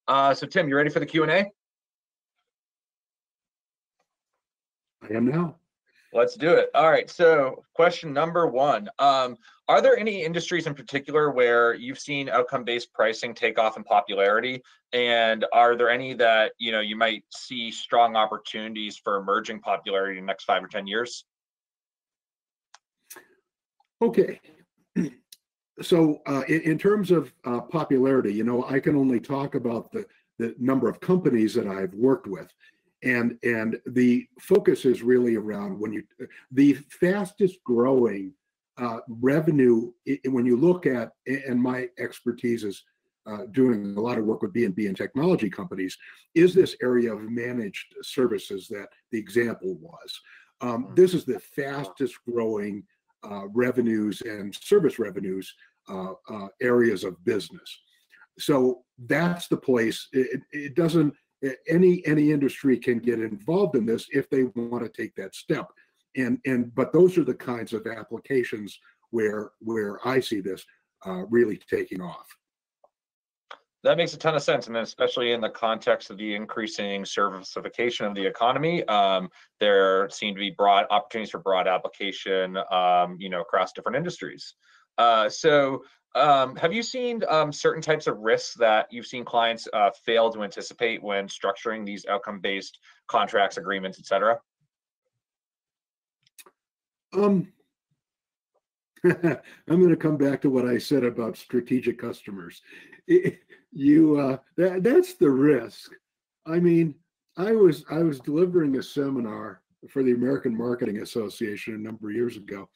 Uh, so Tim, you ready for the Q&A? I am now. Let's do it. All right. So, question number one um, Are there any industries in particular where you've seen outcome based pricing take off in popularity? And are there any that you know you might see strong opportunities for emerging popularity in the next five or 10 years? Okay. So, uh, in, in, terms of uh, popularity, you know, I can only talk about the, the number of companies that I've worked with and and the focus is really around when you the fastest growing uh, revenue when you look at and my expertise is uh, doing a lot of work with B2B and technology companies is this area of managed services that the example was. Um, mm. this is the fastest growing uh, revenues and service revenues uh, uh, areas of business. So that's the place. It, it doesn't any any industry can get involved in this if they want to take that step. And and but those are the kinds of applications where where i see this uh, really taking off. That makes a ton of sense and especially in the context of the increasing servicification of the economy um, there seem to be broad opportunities for broad application um, you know across different industries. Uh, so um, have you seen um, certain types of risks that you've seen clients uh, fail to anticipate when structuring these outcome-based contracts, agreements, et cetera? Um, <laughs> I'm going to come back to what I said about strategic customers. It, you, uh, that, that's the risk. I mean, I was I was delivering a seminar for the American Marketing Association a number of years ago,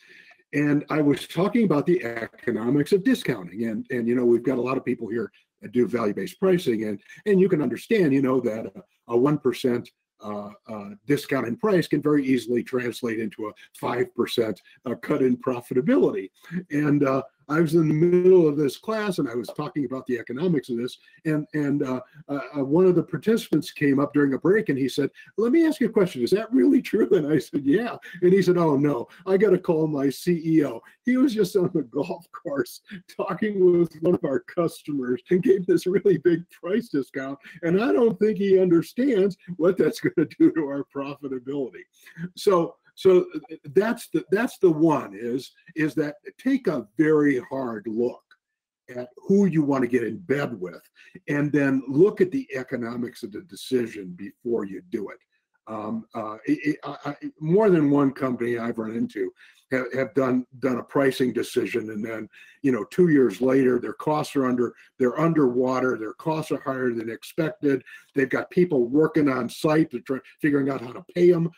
and I was talking about the economics of discounting. And, and you know, we've got a lot of people here that do value-based pricing. And, and you can understand, you know, that a, a 1% uh, uh, discount in price can very easily translate into a 5% uh, cut in profitability. And uh, I was in the middle of this class and I was talking about the economics of this. And, and uh, uh, uh, one of the participants came up during a break and he said, Let me ask you a question. Is that really true? And I said, Yeah. And he said, Oh, no, I got to call my CEO. He was just on the golf course talking with one of our customers and gave this really big price discount. And I don't think he understands what that's going to do to our profitability. So, so that's the that's the one is is that take a very hard look at who you want to get in bed with and then look at the economics of the decision before you do it um, uh, it, I, I, more than one company I've run into have, have, done done a pricing decision, and then you know two years later their costs are under they're underwater, their costs are higher than expected. They've got people working on site to try figuring out how to pay them,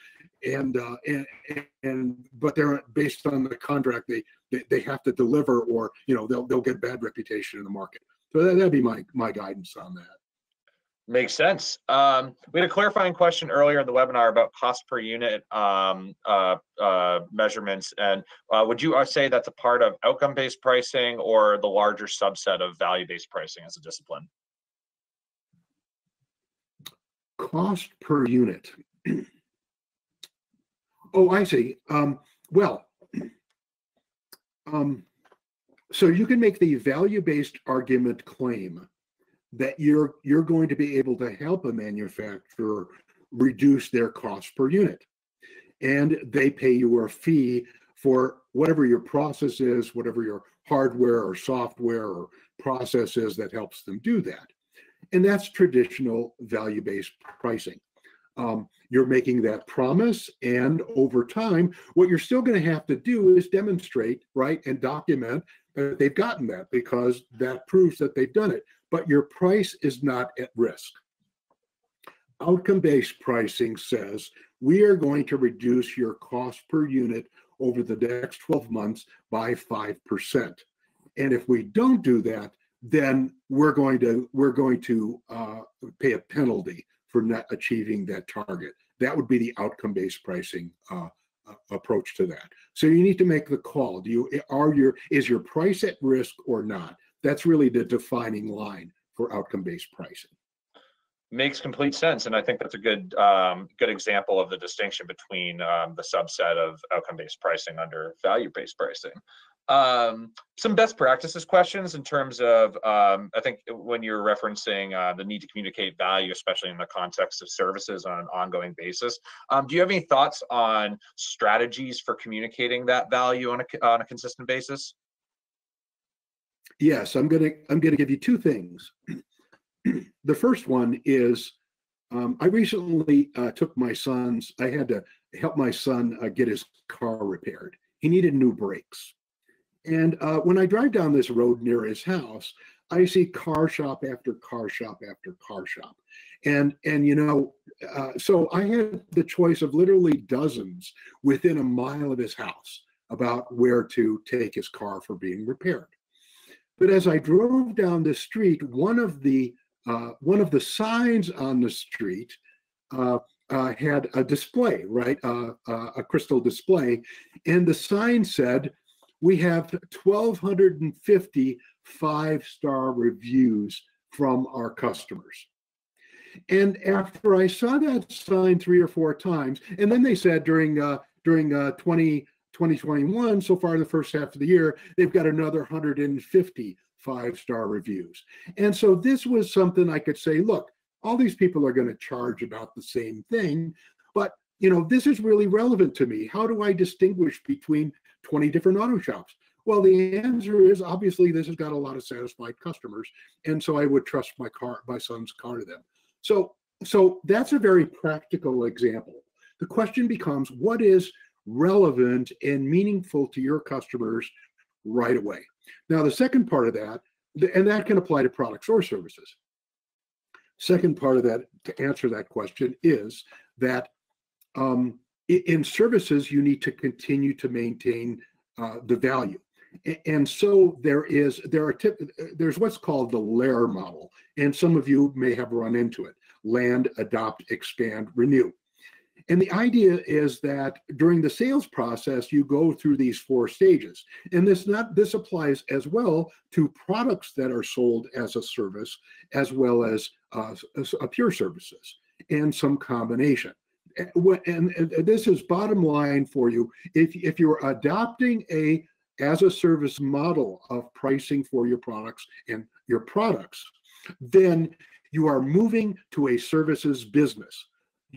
and uh, and and but they're based on the contract they, they they have to deliver or you know they'll they'll get bad reputation in the market. So that, that'd be my my guidance on that. Makes sense. Um, we had a clarifying question earlier in the webinar about cost per unit um, uh, uh, measurements. And uh, would you uh, say that's a part of outcome based pricing or the larger subset of value based pricing as a discipline? Cost per unit <clears throat> Oh, I see. Um, well, um, so you can make the value-based argument claim that you're you're going to be able to help a manufacturer reduce their cost per unit, and they pay you a fee for whatever your process is, whatever your hardware or software or process is that helps them do that. And that's traditional value-based pricing um, you're making that promise and over time what you're still going to have to do is demonstrate right and document that they've gotten that because that proves that they've done it. But your price is not at risk. Outcome-based pricing says we are going to reduce your cost per unit over the next 12 months by 5% and if we don't do that then we're going to we're going to uh, pay a penalty for not achieving that target. That would be the outcome-based pricing uh, approach to that. So you need to make the call. Do you are your is your price at risk or not? That's really the defining line for outcome-based pricing. Makes complete sense, and I think that's a good um, good example of the distinction between um, the subset of outcome-based pricing under value-based pricing. Um, some best practices questions in terms of um, I think when you're referencing uh, the need to communicate value, especially in the context of services on an ongoing basis. Um, do you have any thoughts on strategies for communicating that value on a on a consistent basis? Yes, I'm gonna I'm gonna give you two things. <clears throat> the first one is um, I recently uh, took my son's. I had to help my son uh, get his car repaired. He needed new brakes, and uh, when I drive down this road near his house, I see car shop after car shop after car shop, and and you know, uh, so I had the choice of literally dozens within a mile of his house about where to take his car for being repaired. But as I drove down the street, one of the uh, one of the signs on the street uh, uh, had a display, right, uh, uh, a crystal display, and the sign said, "We have 1,250 five-star reviews from our customers." And after I saw that sign three or four times, and then they said during uh, during 20 2021, so far the first half of the year, they've got another 150 five star reviews. And so this was something I could say, look, all these people are going to charge about the same thing, but you know, this is really relevant to me. How do I distinguish between 20 different auto shops? Well, the answer is obviously this has got a lot of satisfied customers, and so I would trust my car, my son's car to them. So, so that's a very practical example. The question becomes, what is relevant and meaningful to your customers right away. Now, the second part of that, and that can apply to products or services. Second part of that, to answer that question, is that um, in services, you need to continue to maintain uh, the value. And so there is there are tip, there's what's called the LAER model, and some of you may have run into it: land, adopt, expand, renew. And the idea is that during the sales process, you go through these four stages. And this not this applies as well to products that are sold as a service, as well as uh, a pure services and some combination. And, this is bottom line for you. If, if you're adopting a as a service model of pricing for your products and your products, then you are moving to a services business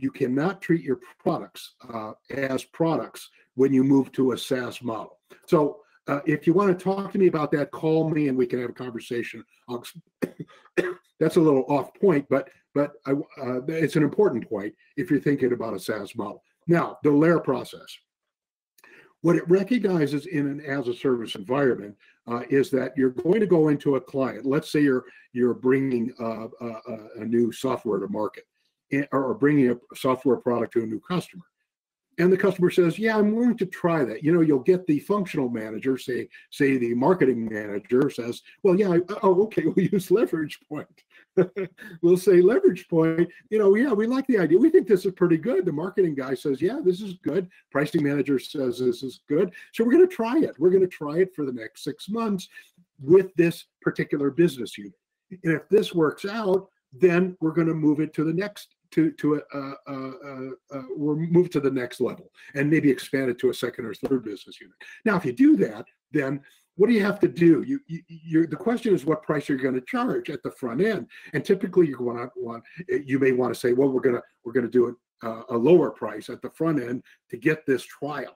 you cannot treat your products uh, as products when you move to a SaaS model. So uh, if you want to talk to me about that, call me and we can have a conversation. <coughs> that's a little off point, but but I, uh, it's an important point if you're thinking about a SaaS model. Now, the LAER process. What it recognizes in an as a service environment uh, is that you're going to go into a client. Let's say you're you're bringing uh, a, a new software to market or bringing a software product to a new customer. And the customer says, "Yeah, I'm willing to try that." You know, you'll get the functional manager, say, say the marketing manager says, "Well, yeah, I, oh, okay, <laughs> we'll use leverage point." <laughs> we'll say LeveragePoint. You know, yeah, we like the idea. We think this is pretty good. The marketing guy says, "Yeah, this is good." Pricing manager says this is good. So we're going to try it. We're going to try it for the next six months with this particular business unit. And if this works out, then we're going to move it to the next to to a, a, a, a, or move to the next level and maybe expand it to a second or third business unit. Now, if you do that, then what do you have to do? You, you the question is what price you're going to charge at the front end, and typically you're going to want you may want to say, well, we're gonna we're gonna do it uh, a lower price at the front end to get this trial.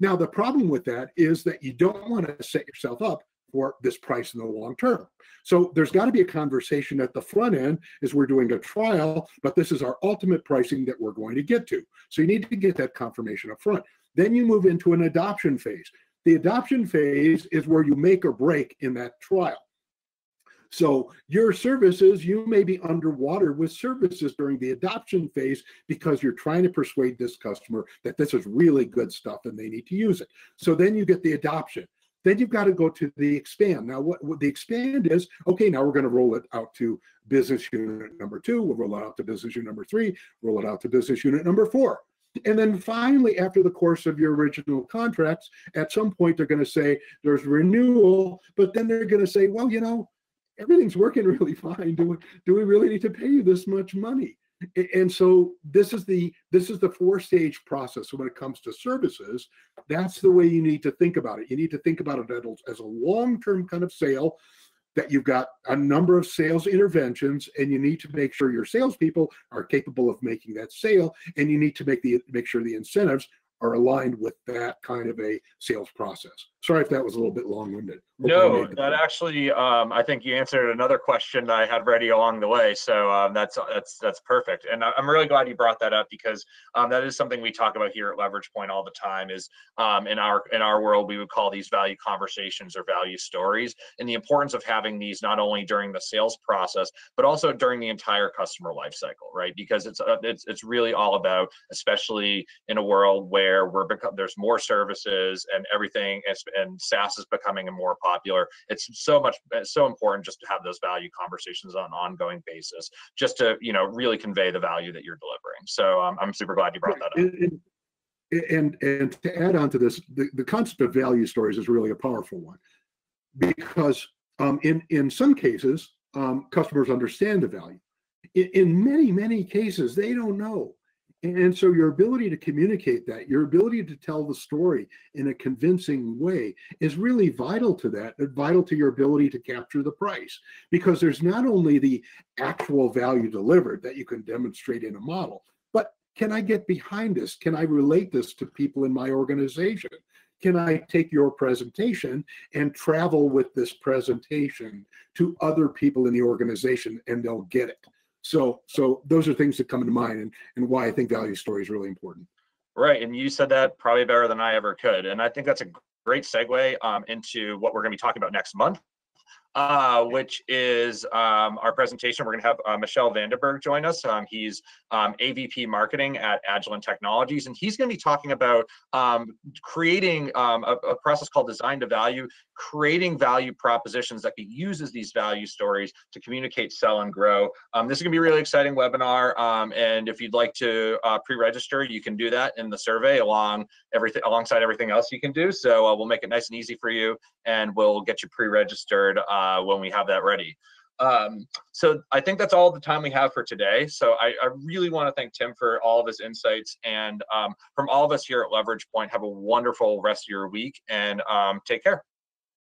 Now, the problem with that is that you don't want to set yourself up for this price in the long term. So there's got to be a conversation at the front end as we're doing a trial, but this is our ultimate pricing that we're going to get to. So you need to get that confirmation up front. Then you move into an adoption phase. The adoption phase is where you make or break in that trial. So your services, you may be underwater with services during the adoption phase because you're trying to persuade this customer that this is really good stuff and they need to use it. So then you get the adoption. Then you've got to go to the expand. Now, what, what the expand is, okay, now we're going to roll it out to business unit number two. We'll roll it out to business unit number three, roll it out to business unit number four. And then finally, after the course of your original contracts, at some point they're going to say there's renewal, but then they're going to say, well, you know, everything's working <laughs> really fine. Do we, do we really need to pay you this much money? And so this is the this is the four stage process. When it comes to services, that's the way you need to think about it. You need to think about it as a long term kind of sale that you've got a number of sales interventions and you need to make sure your salespeople are capable of making that sale and you need to make the make sure the incentives are aligned with that kind of a sales process. Sorry if that was a little bit long-winded. No, that actually, um, I think you answered another question I had ready along the way. So um, that's that's that's perfect, and I'm really glad you brought that up because um, that is something we talk about here at LeveragePoint all the time. Is um, in our in our world we would call these value conversations or value stories, and the importance of having these not only during the sales process but also during the entire customer life cycle, right? Because it's uh, it's it's really all about, especially in a world where we're become there's more services and everything and SaaS is becoming more popular. It's so much, it's so important just to have those value conversations on an ongoing basis, just to you know really convey the value that you're delivering. So um, I'm super glad you brought that up. And, and and to add on to this, the, the concept of value stories is really a powerful one because um, in in some cases um, customers understand the value. In, in many many cases, they don't know and so your ability to communicate that, your ability to tell the story in a convincing way is really vital to that, uh, vital to your ability to capture the price. Because there's not only the actual value delivered that you can demonstrate in a model, but can I get behind this? Can I relate this to people in my organization? Can I take your presentation and travel with this presentation to other people in the organization and they'll get it? So, so those are things that come to mind and, and why I think value story is really important. Right. And you said that probably better than I ever could. And I think that's a great segue um, into what we're going to be talking about next month, uh, which is um, our presentation. We're going to have uh, Michelle Vandenberg join us. Um, he's um, AVP Marketing at Agilent Technologies, and he's going to be talking about um, creating um, a, a, process called Design to Value, creating value propositions that uses these value stories to communicate, sell, and grow. Um, this is going to be a really exciting webinar, and if you'd like to uh, pre-register, you can do that in the survey along everything alongside everything else you can do. So uh, we'll make it nice and easy for you, and we'll get you pre-registered uh, when we have that ready. Um, so I think that's all the time we have for today. So I, I really want to thank Tim for all of his insights and um, from all of us here at LeveragePoint, have a wonderful rest of your week and um, take care.